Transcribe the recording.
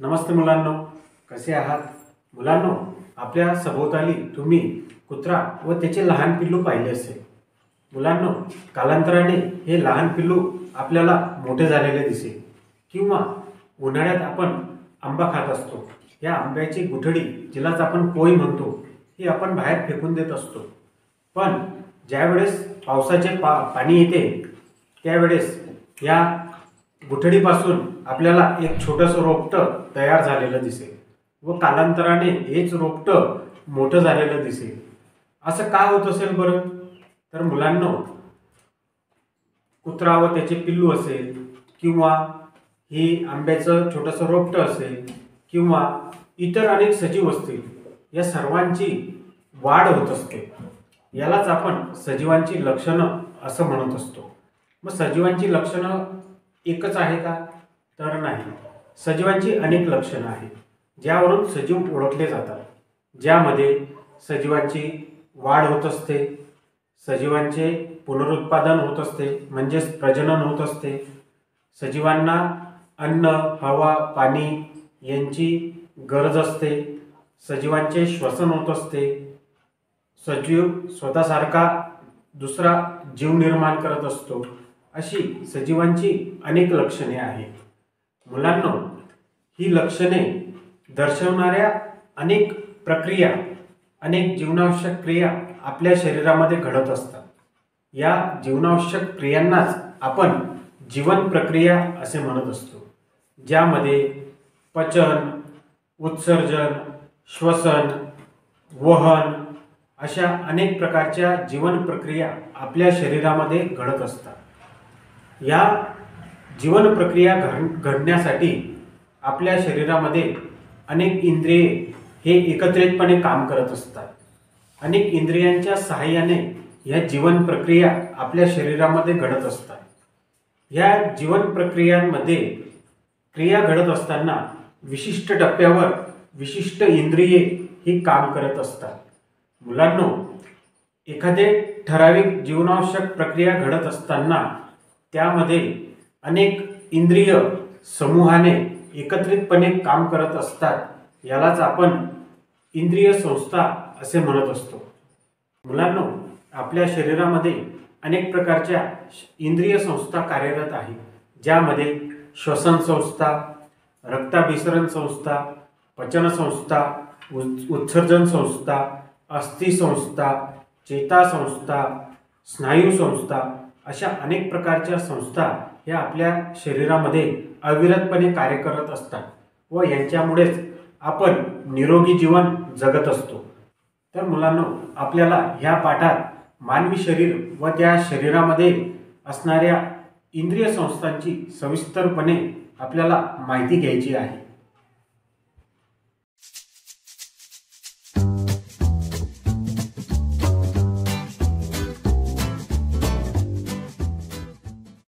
नमस्ते मुलांनो. कसे आहात? मुलांनो आपल्या सभोवताली तुम्ही कुत्रा व त्याचे लहान पिल्लू पाहिले असेल. मुलांनो कालांतराने हे लहान पिल्लू आपल्याला मोठे झालेले दिसेल. किंवा उन्हाळ्यात आपण आंबा खात असतो. या आंब्याची गुठडी जिलाच आपण पोई म्हणतो ही आपण बाहेर फेकून देत असतो. पण ज्यावेळेस पावसाचे पा पाणी येते त्यावेळेस या गुठडीपासून आपल्याला एक छोटंसं रोपटं तयार झालेलं दिसेल व कालांतराने हेच रोपटं मोठं झालेलं दिसेल. असं का होत असेल बरं? तर मुलांनो कुत्रा व त्याचे पिल्लू असेल किंवा ही आंब्याचं छोटंसं रोपटं असेल किंवा इतर अनेक सजीव असतील या सर्वांची वाढ होत असते. यालाच आपण सजीवांची लक्षणं असं म्हणत असतो. मग सजीवांची लक्षणं एकच आहे का? तर नाही. सजीवांची अनेक लक्षणं आहेत ज्यावरून सजीव ओळखले जातात. ज्यामध्ये सजीवांची वाढ होत असते सजीवांचे पुनरुत्पादन होत असते म्हणजेच प्रजनन होत असते. सजीवांना अन्न हवा पाणी यांची गरज असते. सजीवांचे श्वसन होत असते. सजीव स्वतःसारखा दुसरा जीव निर्माण करत असतो. अशी सजीवांची अनेक लक्षणे आहेत. मुलांनो ही लक्षणे दर्शवणाऱ्या अनेक प्रक्रिया अनेक जीवनावश्यक क्रिया आपल्या शरीरामध्ये घडत असतात. या जीवनावश्यक क्रियांनाच आपण जीवन प्रक्रिया असे म्हणत असतो. ज्यामध्ये पचन उत्सर्जन श्वसन वहन अशा अनेक प्रकारच्या जीवन प्रक्रिया आपल्या शरीरामध्ये घडत असतात. या जीवन प्रक्रिया घड घडण्यासाठी आपल्या शरीरामध्ये अनेक इंद्रिये हे एकत्रितपणे काम करत असतात. अनेक इंद्रियांच्या सहाय्याने या जीवन प्रक्रिया आपल्या शरीरामध्ये घडत असतात. या जीवन प्रक्रियांमध्ये क्रिया घडत असताना विशिष्ट टप्प्यावर विशिष्ट इंद्रिये ही काम करत असतात. मुलांनो एखादे ठराविक जीवनावश्यक प्रक्रिया घडत असताना त्यामध्ये अनेक इंद्रिय समूहाने एकत्रितपणे काम करत असतात यालाच आपण इंद्रिय संस्था असे म्हणत असतो. मुलांनो आपल्या शरीरामध्ये अनेक प्रकारच्या इंद्रिय संस्था कार्यरत आहे ज्यामध्ये श्वसन संस्था रक्ताभिसरण संस्था पचन संस्था उत्सर्जन संस्था अस्थिसंस्था चेता संस्था स्नायू संस्था अशा अनेक प्रकारच्या संस्था ह्या आपल्या शरीरामध्ये अविरतपणे कार्य करत असतात व यांच्यामुळेच आपण निरोगी जीवन जगत असतो. तर मुलांनो आपल्याला ह्या पाठात मानवी शरीर व त्या शरीरामध्ये असणाऱ्या इंद्रिय संस्थांची सविस्तरपणे आपल्याला माहिती घ्यायची आहे.